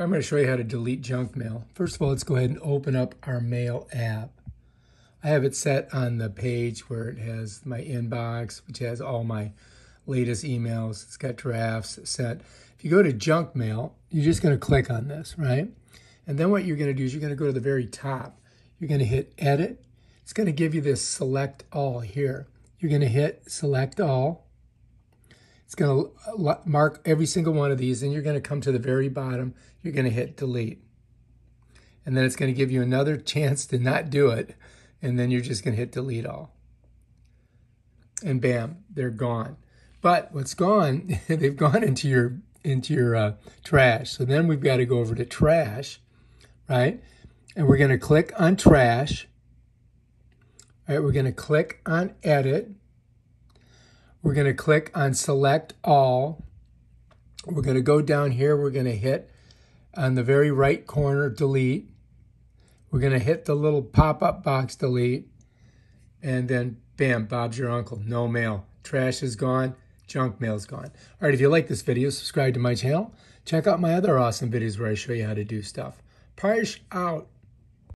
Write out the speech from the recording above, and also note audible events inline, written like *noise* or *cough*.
I'm going to show you how to delete junk mail. First of all, let's go ahead and open up our mail app. I have it set on the page where it has my inbox, which has all my latest emails. It's got drafts set. If you go to junk mail, you're just going to click on this, right? And then what you're going to do is you're going to go to the very top. You're going to hit edit. It's going to give you this select all here. You're going to hit select all. It's going to mark every single one of these, and you're going to come to the very bottom. You're going to hit delete. And then it's going to give you another *laughs* chance to not do it, and then you're just going to hit delete all. And bam, they're gone. But what's gone, *laughs* they've gone into your into your uh, trash. So then we've got to go over to trash, right? And we're going to click on trash. All right, we're going to click on edit. We're going to click on select all. We're going to go down here. We're going to hit on the very right corner, delete. We're going to hit the little pop-up box, delete. And then, bam, Bob's your uncle. No mail. Trash is gone. Junk mail's gone. All right, if you like this video, subscribe to my channel. Check out my other awesome videos where I show you how to do stuff. Parsh out.